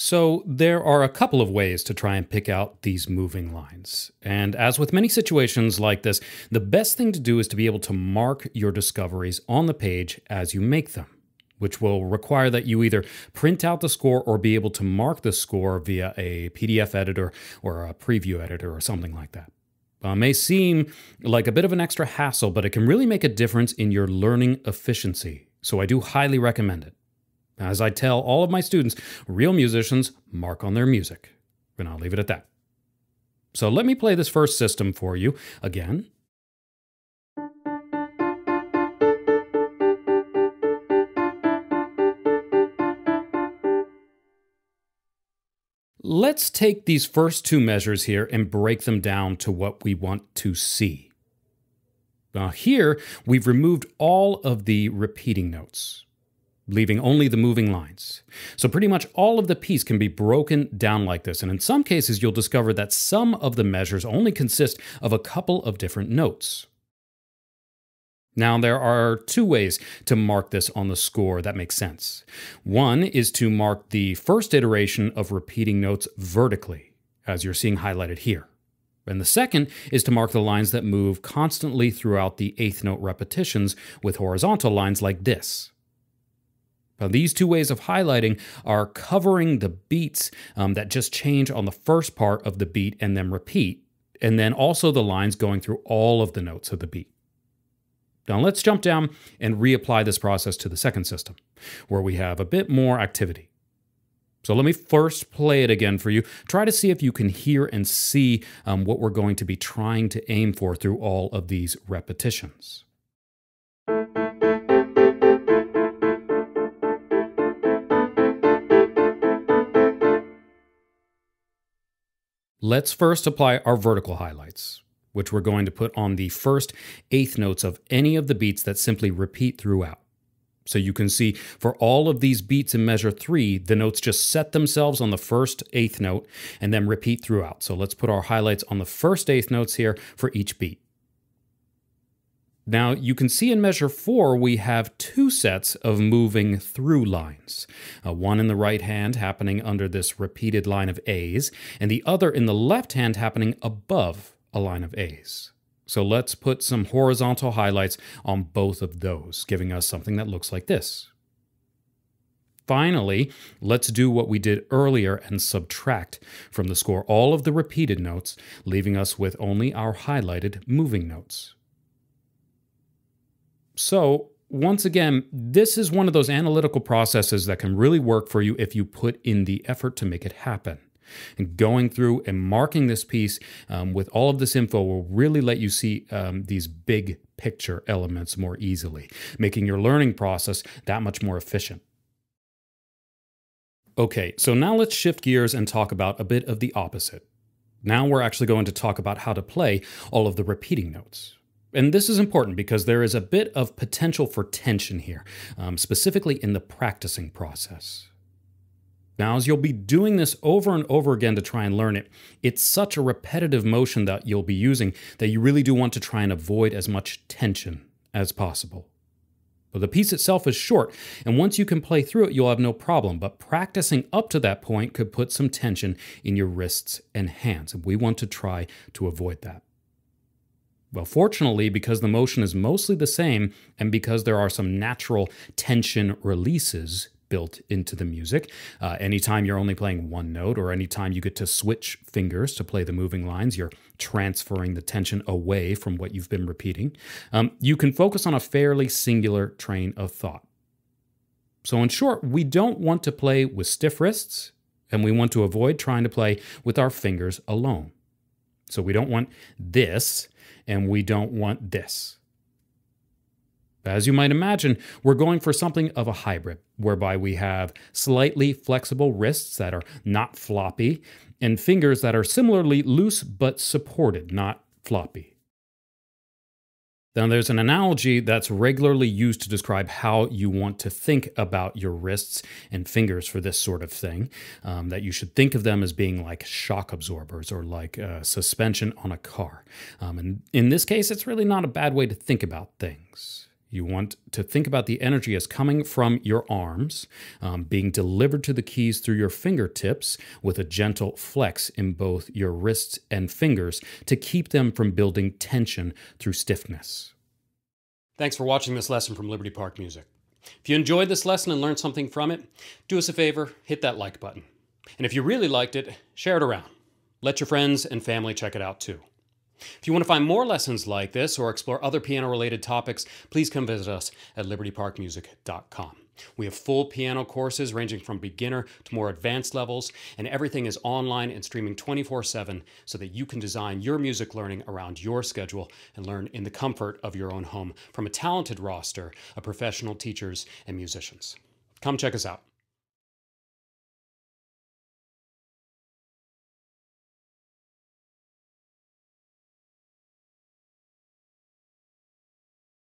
So, there are a couple of ways to try and pick out these moving lines. And as with many situations like this, the best thing to do is to be able to mark your discoveries on the page as you make them, which will require that you either print out the score or be able to mark the score via a PDF editor or a preview editor or something like that. Uh, may seem like a bit of an extra hassle, but it can really make a difference in your learning efficiency. So, I do highly recommend it. As I tell all of my students, real musicians mark on their music. And I'll leave it at that. So let me play this first system for you again. Let's take these first two measures here and break them down to what we want to see. Now, here we've removed all of the repeating notes leaving only the moving lines. So pretty much all of the piece can be broken down like this, and in some cases you'll discover that some of the measures only consist of a couple of different notes. Now, there are two ways to mark this on the score that makes sense. One is to mark the first iteration of repeating notes vertically, as you're seeing highlighted here. And the second is to mark the lines that move constantly throughout the eighth note repetitions with horizontal lines like this. Now, these two ways of highlighting are covering the beats um, that just change on the first part of the beat and then repeat, and then also the lines going through all of the notes of the beat. Now, let's jump down and reapply this process to the second system, where we have a bit more activity. So let me first play it again for you. Try to see if you can hear and see um, what we're going to be trying to aim for through all of these repetitions. Let's first apply our vertical highlights, which we're going to put on the first eighth notes of any of the beats that simply repeat throughout. So you can see for all of these beats in measure three, the notes just set themselves on the first eighth note and then repeat throughout. So let's put our highlights on the first eighth notes here for each beat. Now, you can see in measure four, we have two sets of moving through lines. Uh, one in the right hand happening under this repeated line of A's, and the other in the left hand happening above a line of A's. So let's put some horizontal highlights on both of those, giving us something that looks like this. Finally, let's do what we did earlier and subtract from the score all of the repeated notes, leaving us with only our highlighted moving notes. So, once again, this is one of those analytical processes that can really work for you if you put in the effort to make it happen. And going through and marking this piece um, with all of this info will really let you see um, these big picture elements more easily, making your learning process that much more efficient. Okay, so now let's shift gears and talk about a bit of the opposite. Now we're actually going to talk about how to play all of the repeating notes. And this is important because there is a bit of potential for tension here, um, specifically in the practicing process. Now, as you'll be doing this over and over again to try and learn it, it's such a repetitive motion that you'll be using that you really do want to try and avoid as much tension as possible. But the piece itself is short, and once you can play through it, you'll have no problem. But practicing up to that point could put some tension in your wrists and hands, and we want to try to avoid that. Well, fortunately, because the motion is mostly the same and because there are some natural tension releases built into the music, uh, anytime you're only playing one note or anytime you get to switch fingers to play the moving lines, you're transferring the tension away from what you've been repeating. Um, you can focus on a fairly singular train of thought. So, in short, we don't want to play with stiff wrists and we want to avoid trying to play with our fingers alone. So, we don't want this and we don't want this. As you might imagine, we're going for something of a hybrid, whereby we have slightly flexible wrists that are not floppy, and fingers that are similarly loose but supported, not floppy. Now, there's an analogy that's regularly used to describe how you want to think about your wrists and fingers for this sort of thing. Um, that you should think of them as being like shock absorbers or like a suspension on a car. Um, and in this case, it's really not a bad way to think about things. You want to think about the energy as coming from your arms, um, being delivered to the keys through your fingertips with a gentle flex in both your wrists and fingers to keep them from building tension through stiffness. Thanks for watching this lesson from Liberty Park Music. If you enjoyed this lesson and learned something from it, do us a favor, hit that like button. And if you really liked it, share it around. Let your friends and family check it out too. If you want to find more lessons like this or explore other piano related topics, please come visit us at libertyparkmusic.com. We have full piano courses ranging from beginner to more advanced levels, and everything is online and streaming 24 7 so that you can design your music learning around your schedule and learn in the comfort of your own home from a talented roster of professional teachers and musicians. Come check us out.